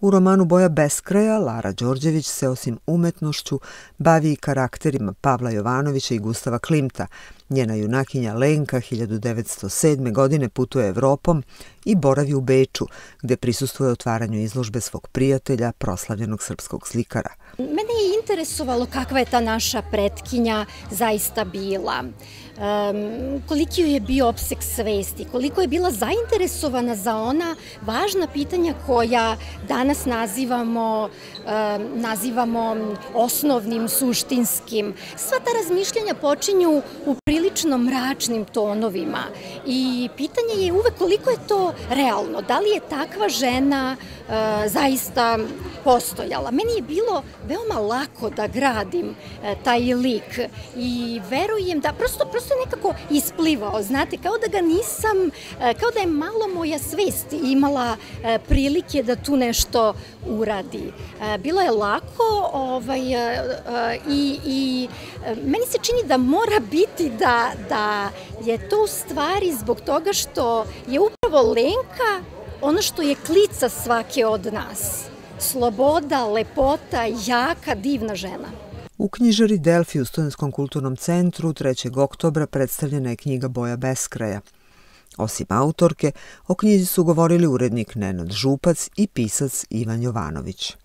U romanu Boja beskraja Lara Đorđević se osim umetnošću bavi i karakterima Pavla Jovanovića i Gustava Klimta. Njena junakinja Lenka 1907. godine putuje Evropom i boravi u Beču, gde prisustuje otvaranju izložbe svog prijatelja, proslavljenog srpskog slikara. Mene je interesovalo kakva je ta naša pretkinja zaista bila um, koliki joj je bio opsek svesti, koliko je bila zainteresovana za ona važna pitanja koja danas nazivamo, um, nazivamo osnovnim, suštinskim. Sva ta razmišljanja počinju u prilično mračnim tonovima. I pitanje je uvek koliko je to realno, da li je takva žena zaista postojala. Meni je bilo veoma lako da gradim uh, taj lik i verujem da prosto, prosto prosto nekako isplivao, znate, kao da ga nisam, e, kao da je malo moja svest imala e, prilike da tu nešto uradi. E, bilo je lako ovaj, i, i meni se čini da mora biti da, da je to u stvari zbog toga što je upravo Lenka ono što je klica svake od nas. Sloboda, lepota, jaka, divna žena. U knjižari Delfi u Studenskom kulturnom centru 3. oktobra predstavljena je knjiga Boja beskraja. Osim autorke, o knjizi su govorili urednik Nenad Župac i pisac Ivan Jovanović.